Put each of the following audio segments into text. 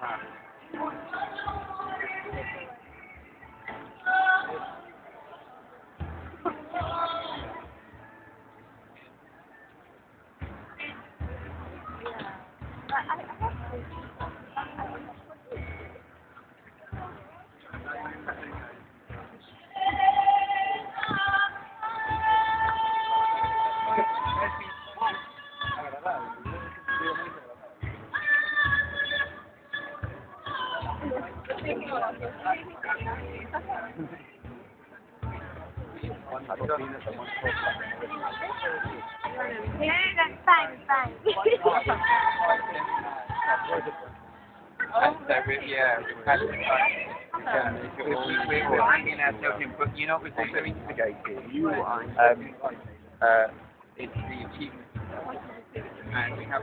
hàng Thank you. Thanks. And so we, yeah, we've ourselves in, but you know, instigated. Um, uh, it's the achievement, and we have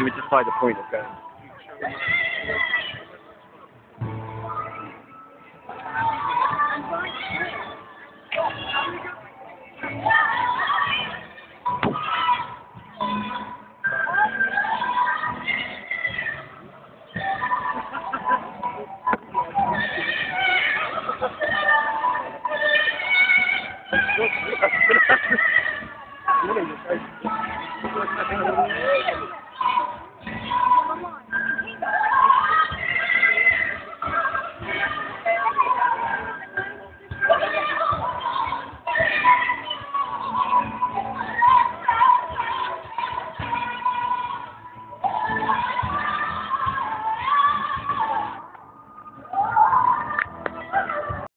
you would just by the point of going.